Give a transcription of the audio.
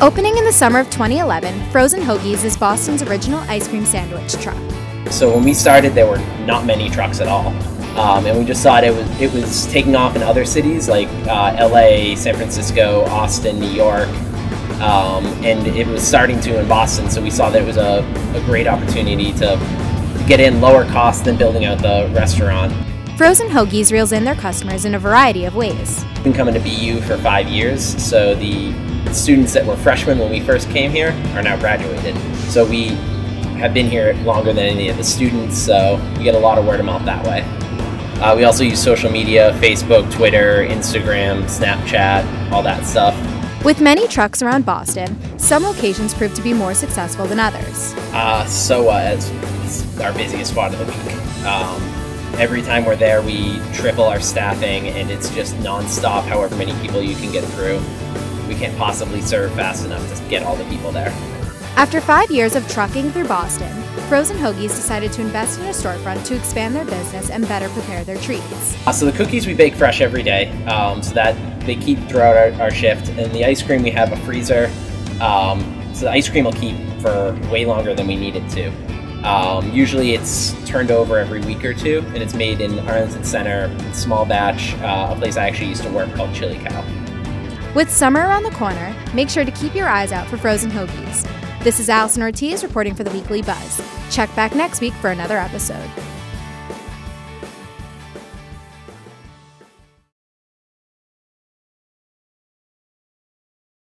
Opening in the summer of 2011, Frozen Hoagies is Boston's original ice cream sandwich truck. So when we started, there were not many trucks at all, um, and we just thought it was it was taking off in other cities like uh, L.A., San Francisco, Austin, New York, um, and it was starting to in Boston. So we saw that it was a, a great opportunity to get in lower cost than building out the restaurant. Frozen Hoagies reels in their customers in a variety of ways. I've been coming to BU for five years, so the students that were freshmen when we first came here are now graduated. So we have been here longer than any of the students, so we get a lot of word of mouth that way. Uh, we also use social media Facebook, Twitter, Instagram, Snapchat, all that stuff. With many trucks around Boston, some locations prove to be more successful than others. Uh, SoWa is our busiest spot of the week. Um, every time we're there, we triple our staffing, and it's just nonstop, however many people you can get through. We can't possibly serve fast enough to get all the people there. After five years of trucking through Boston, Frozen Hoagies decided to invest in a storefront to expand their business and better prepare their treats. Uh, so the cookies we bake fresh every day, um, so that they keep throughout our, our, shift. And the ice cream we have a freezer, um, so the ice cream will keep for way longer than we need it to. Um, usually it's turned over every week or two, and it's made in Arlington Center, small batch, uh, a place I actually used to work called Chili Cow. With summer around the corner, make sure to keep your eyes out for frozen hoagies. This is Alison Ortiz reporting for the Weekly Buzz. Check back next week for another episode.